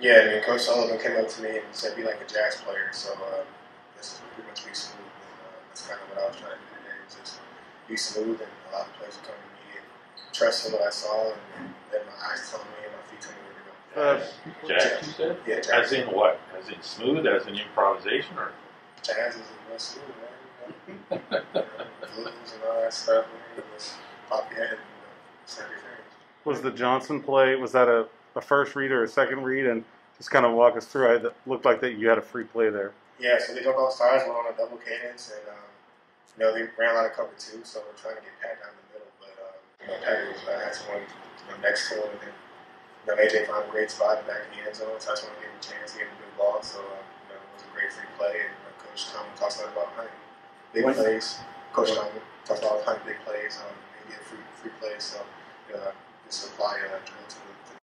Yeah, I mean, Coach Sullivan came up to me and said, "Be like a jazz player." So uh, this is pretty much be smooth. And, uh, that's kind of what I was trying to do today. Was just be smooth, and a lot of players would come to me and trust in what I saw, and, and let my eyes tell me and my feet tell me where to go. Uh, Jazz, you said? Yeah, As in what? As in smooth? As in improvisation? Or jazz is real smooth, man. You know, blues and all that stuff. Man. You just pop your head, and you know, it's everything. was the Johnson play? Was that a, a first read or a second read? And just kind of walk us through. It looked like that you had a free play there. Yeah, so they jumped off stars, went on a double cadence, and um, you know they ran a lot of cover two, so we're trying to get Pat down the middle. But um, you know, Pat was uh, had someone you know, next to him, and then you know AJ found a great spot back in the end zone, so I just want to give him a chance. He had a good ball, so uh, you know it was a great free play. And uh, Coach Tomlin talks a lot about honey, big When- plays. Coach Tomlin talks about honey, big plays, um, maybe a free free plays. So uh, just apply uh, drill to the, to